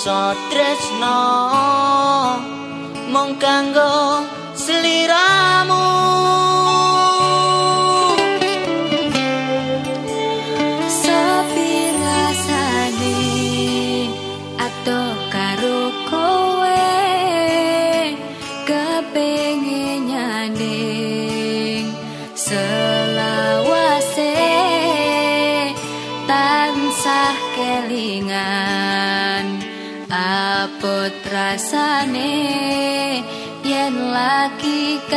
satresna mong kanggo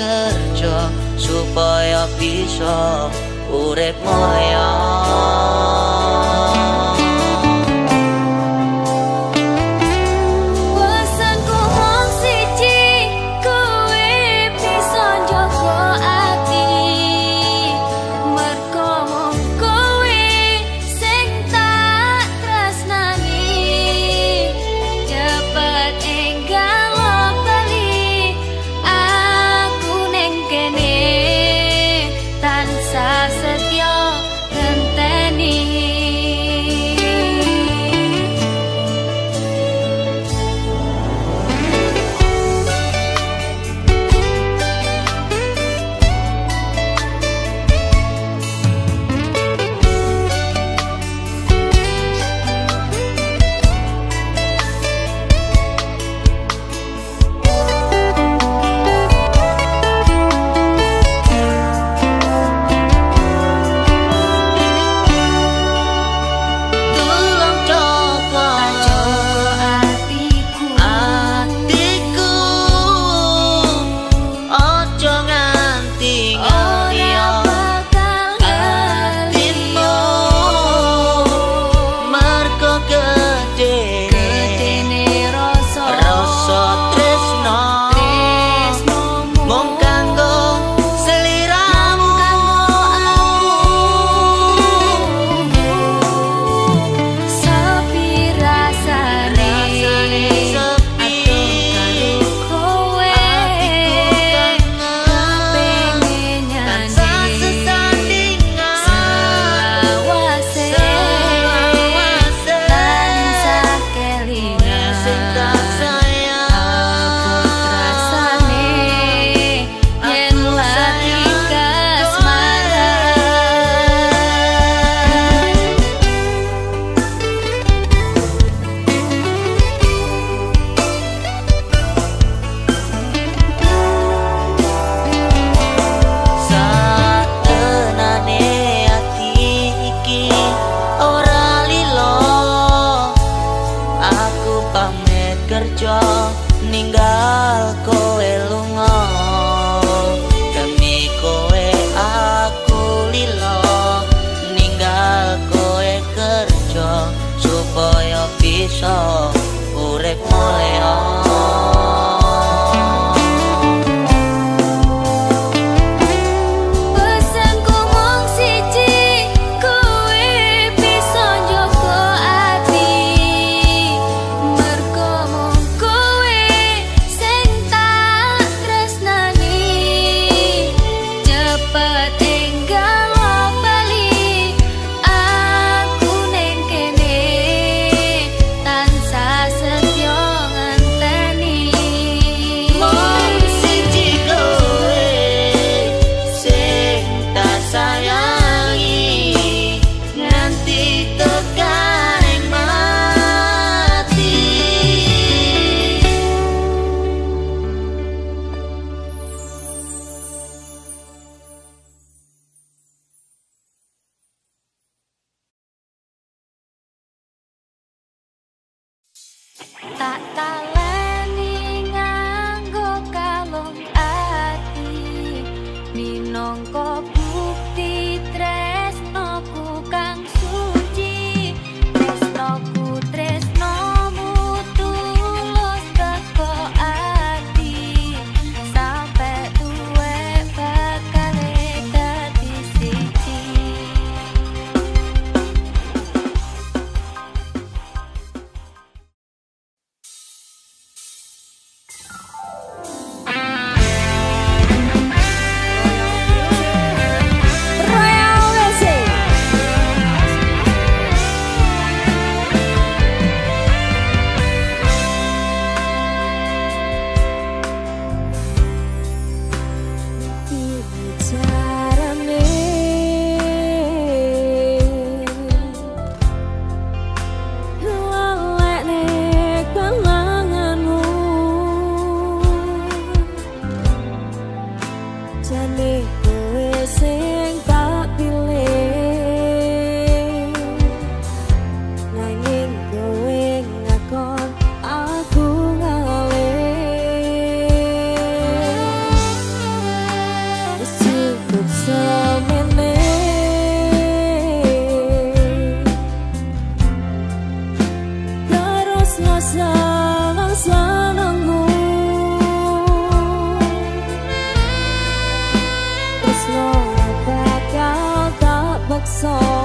kerja supaya bisa urip moyang salang salangmu Terus lo kau bakso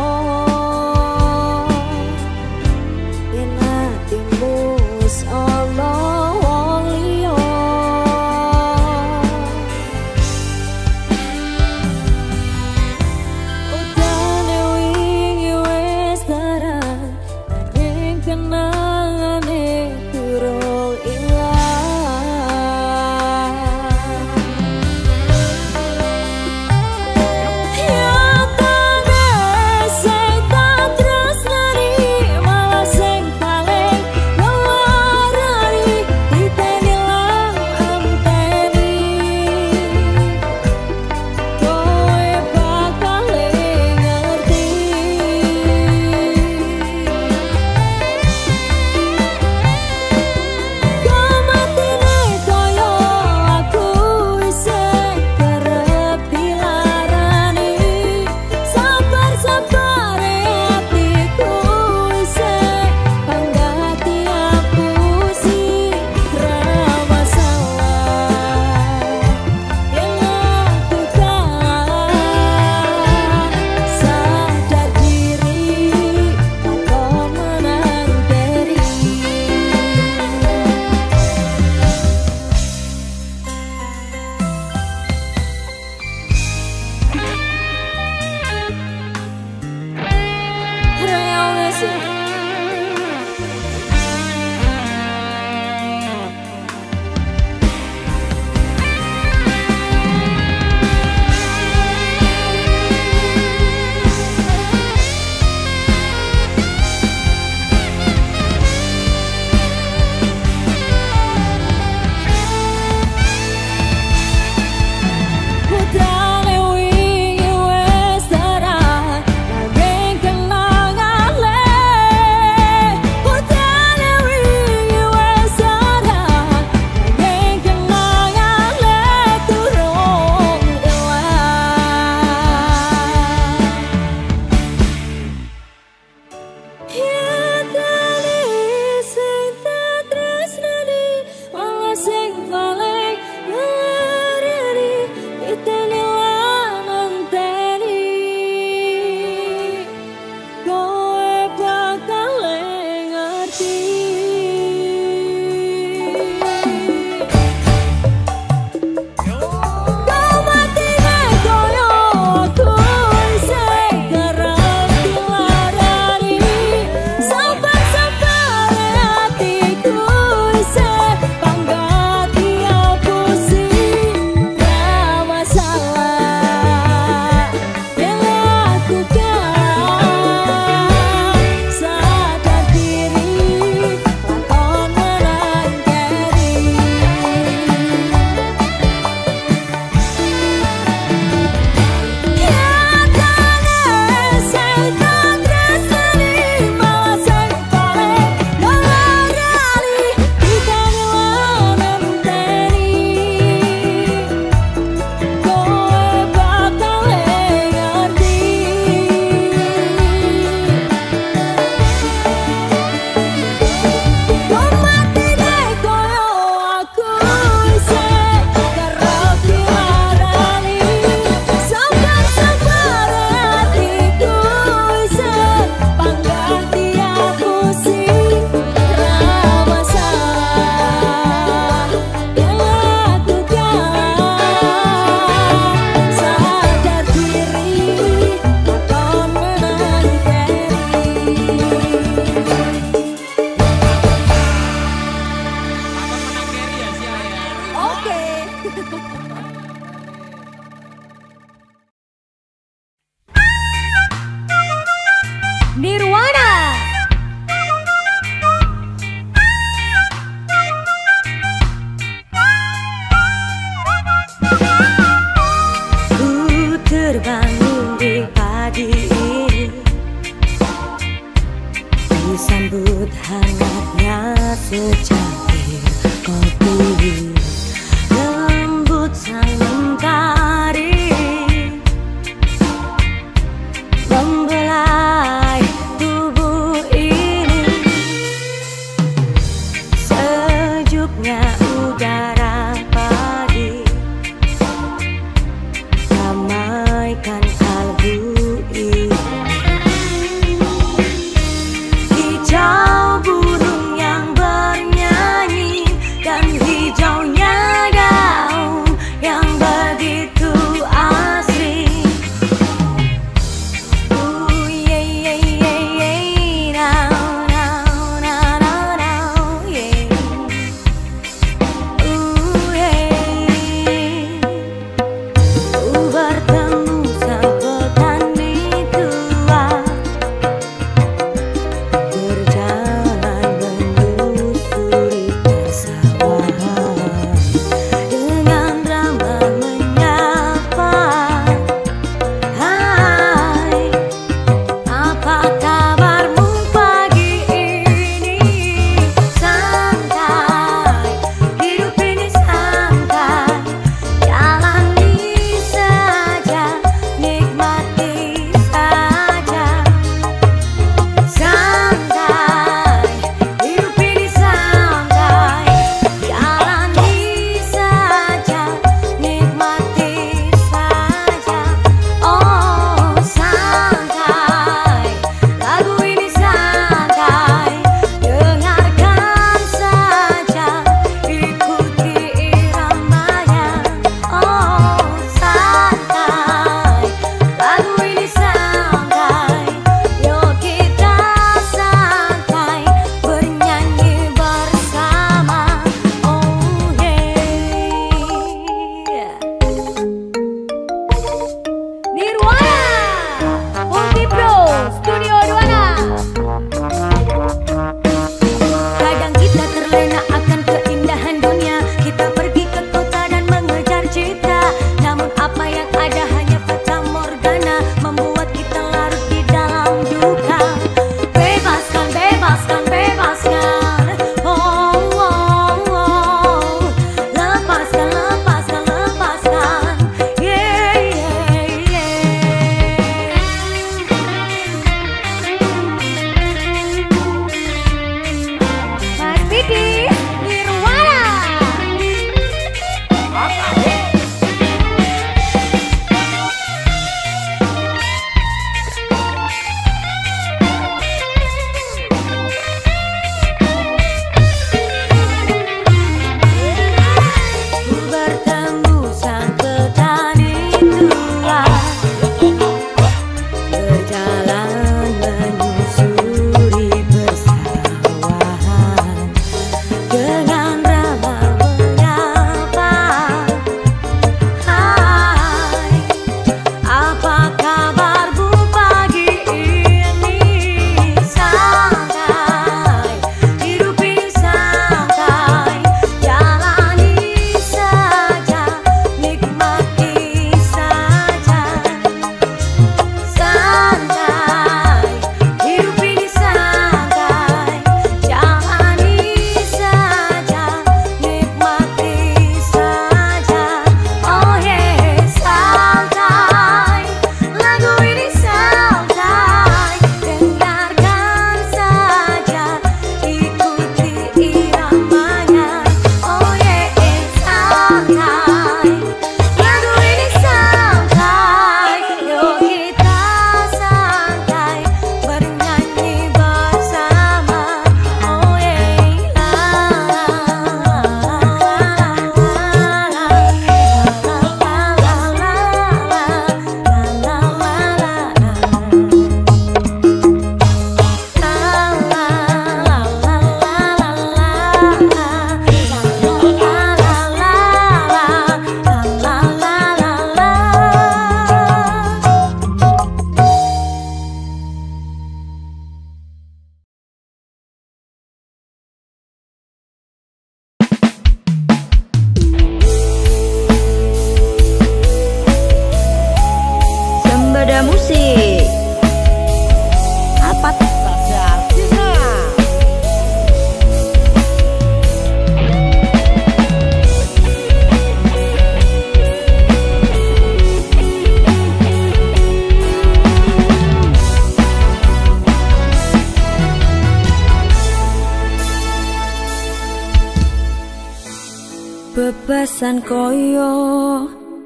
pisan koyo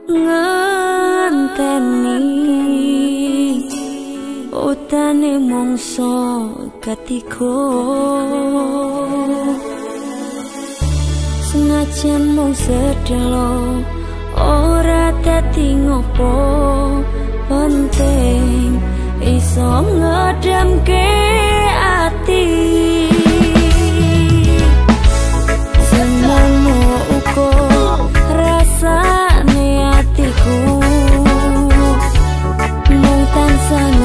ngenteni utane mongso katiko senajan mung sedelo ora dadi ngopo penting iso ngedamke ati rasane atiku. Mung tansah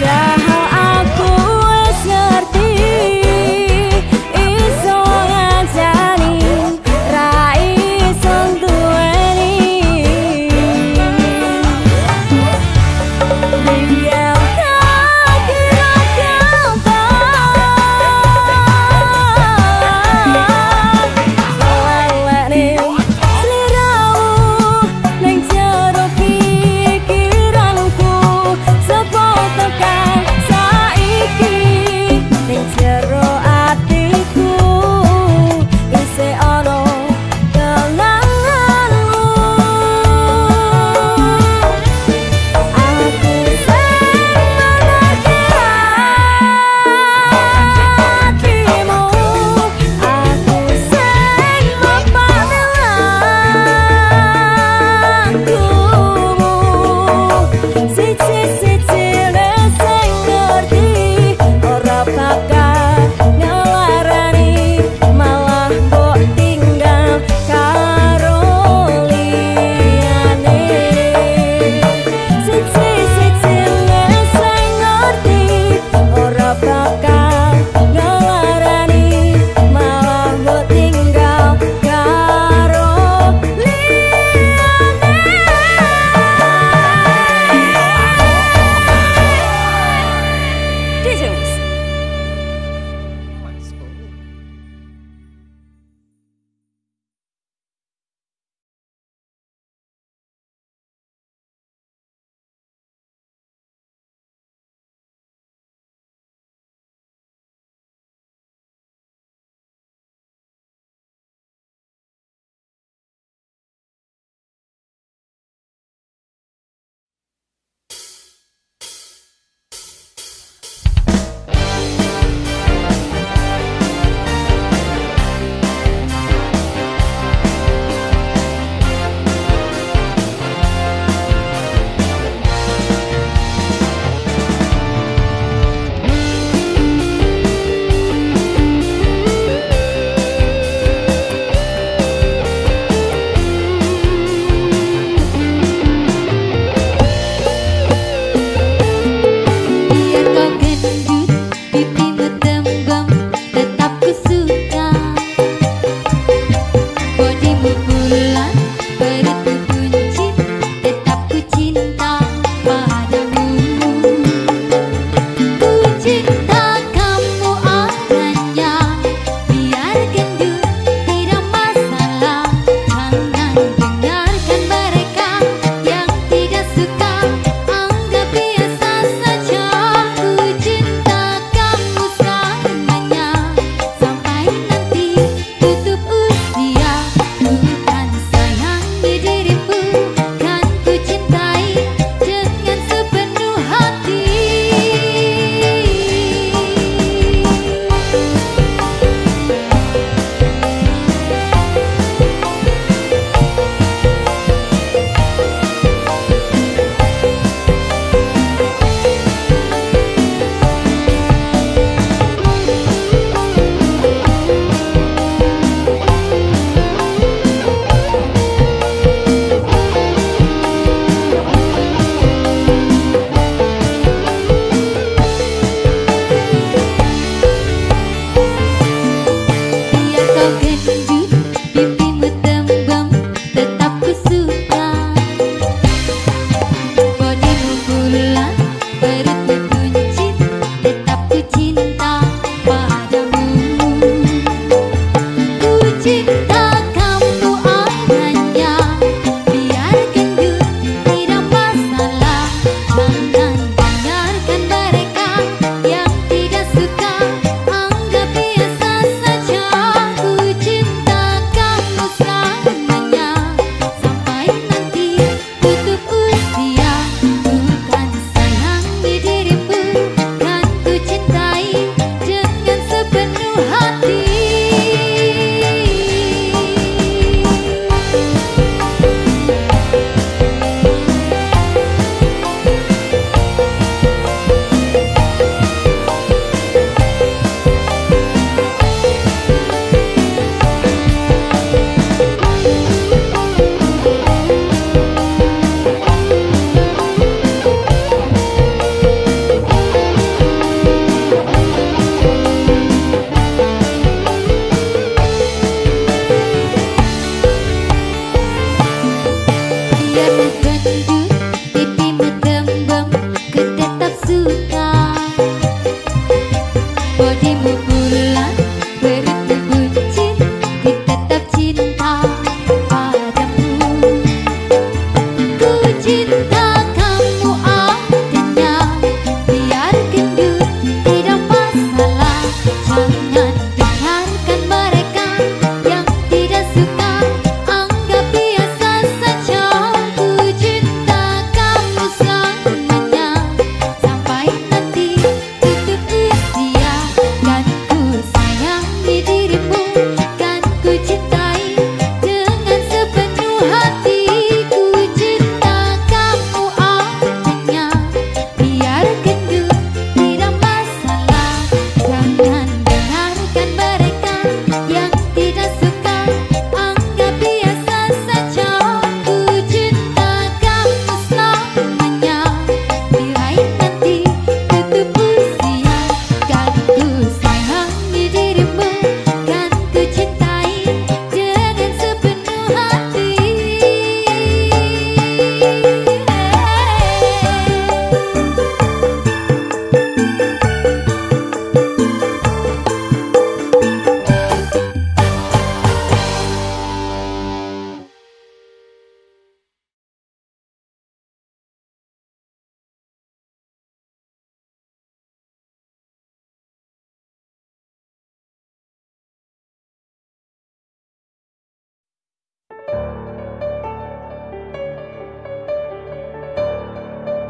Yeah.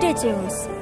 ridiculous.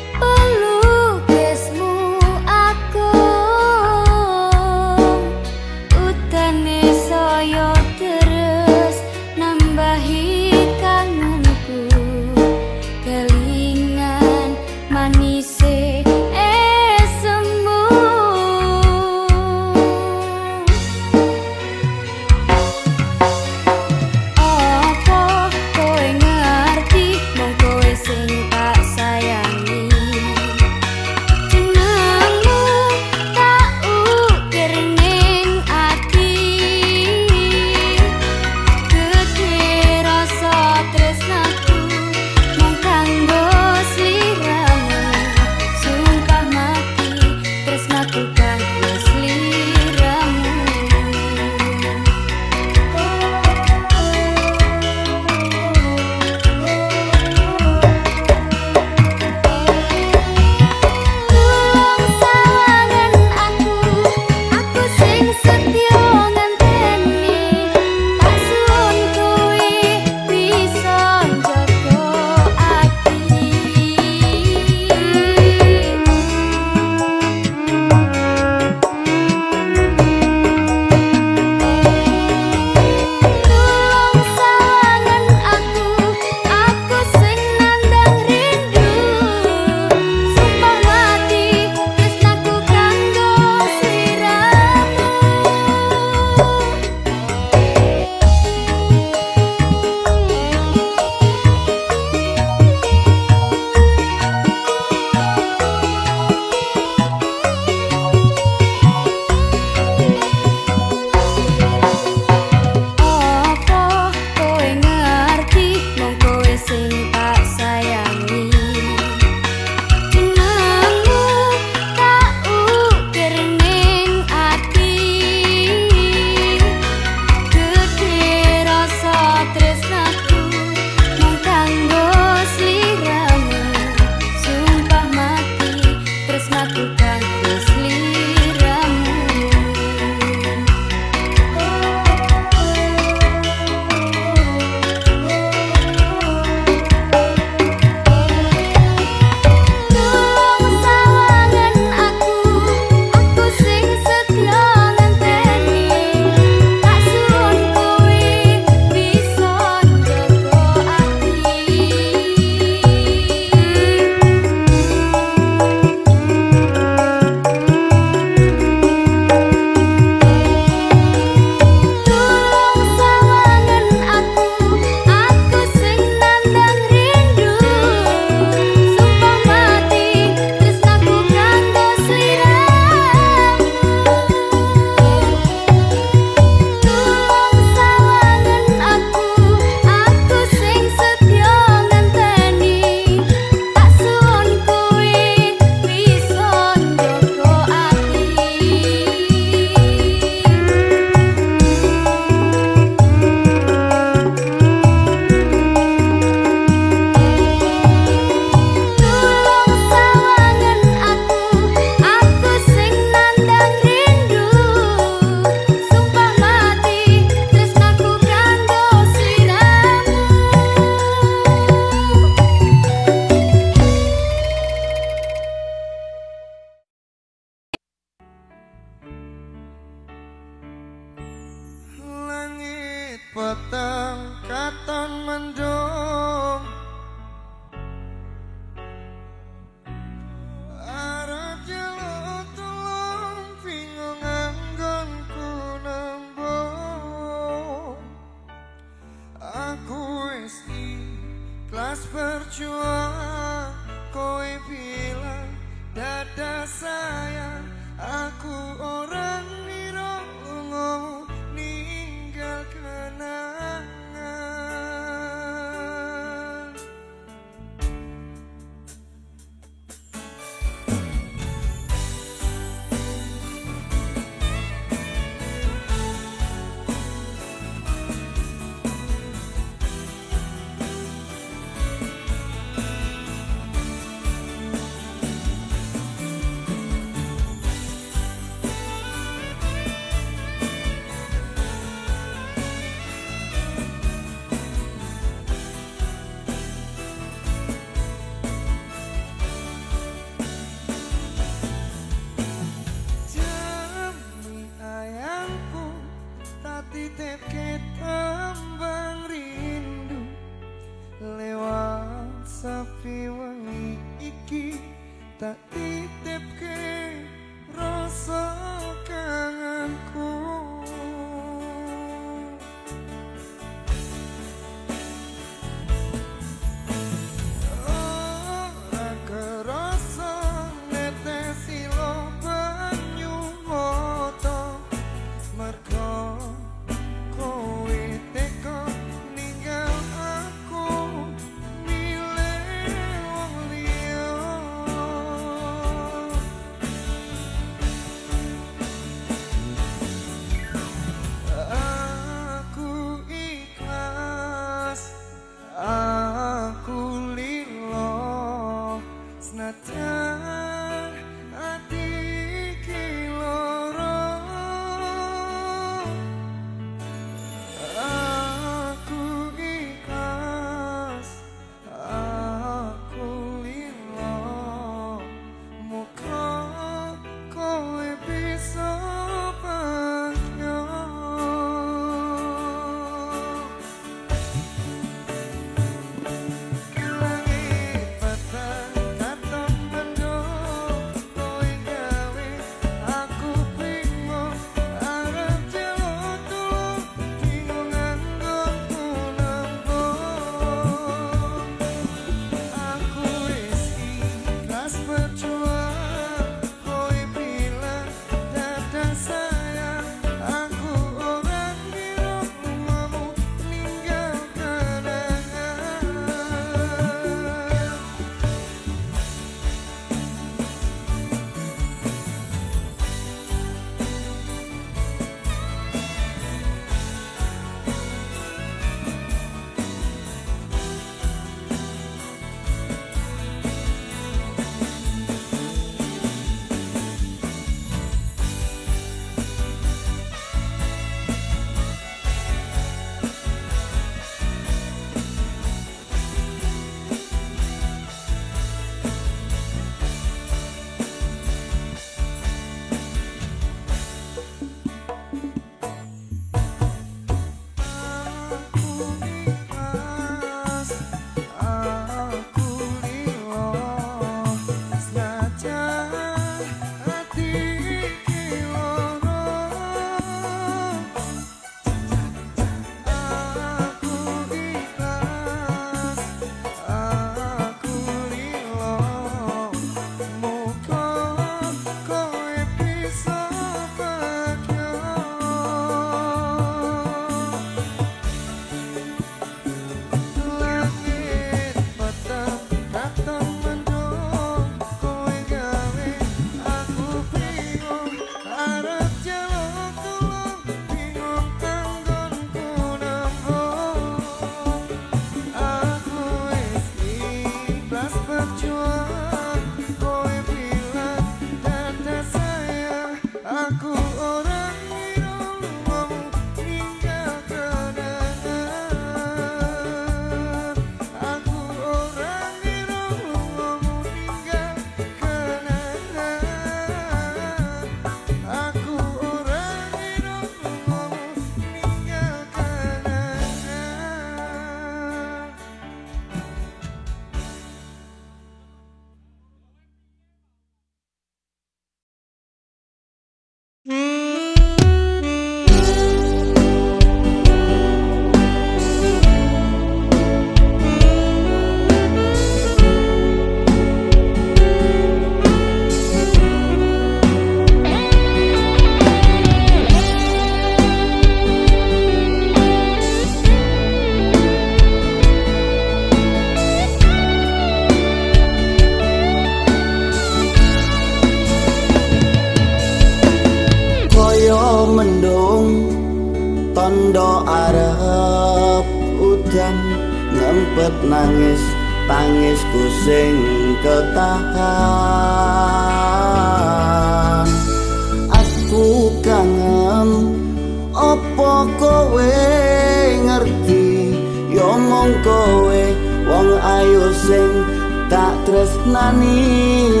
那你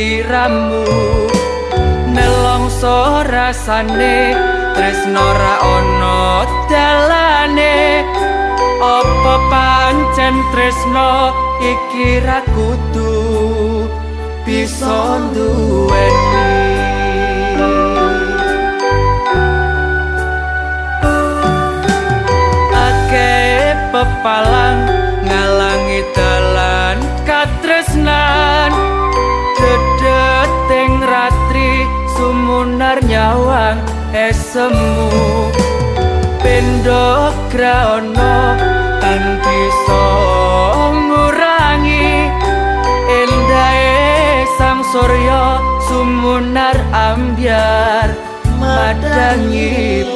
sliramu nelongso rasane tresno ra ono dalane. Apa pancen tresno iki ra kudu bisa duweni akeh pepalang ngalangi dalan katresnan sumunar nyawang esemu. Pendo kraono tan bisa ngurangi. Endahe sang surya sumunar ambyar madangi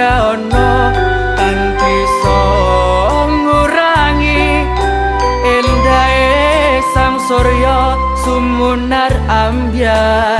pendo kraono tan bisa ngurangi. Endahe sang surya sumunar ambyar